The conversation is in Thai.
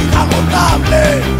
inagotable